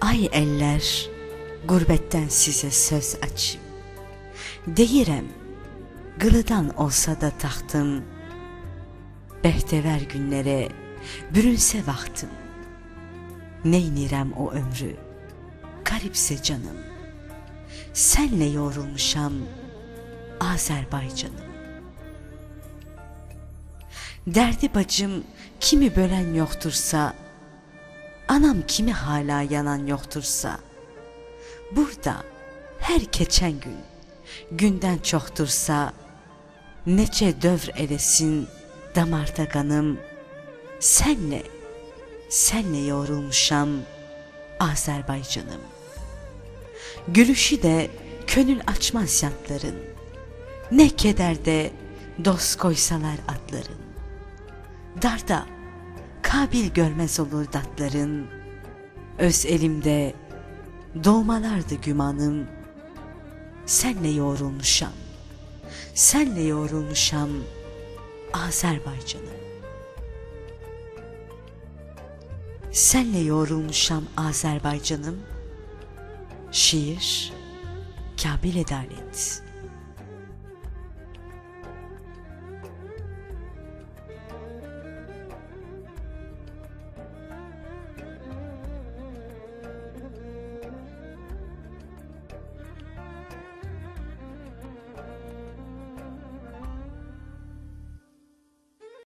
Ay eller gurbetten size söz açayım. Deyirem gılıdan olsa da tahtım. Behtever günlere bürünse vaxtım. Neynirem o ömrü garipse canım. Senle yoğrulmuşam Azerbaycanım. Derdi bacım kimi bölen yoktursa, anam kimi hala yanan yoktursa, burada her keçen gün günden çoktursa, neçe dövr elesin damarda kanım, senle, senle yoğrulmuşam Azerbaycanım. Gülüşü de könül açmaz yatların, ne kederde dost koysalar atların. Darda kabil görmez olur datların, öz elimde doğmalardı gümanım, senle yoğrulmuşam, senle yoğrulmuşam Azerbaycanım. Senle yoğrulmuşam Azerbaycanım, şiir, Kabil Edalet.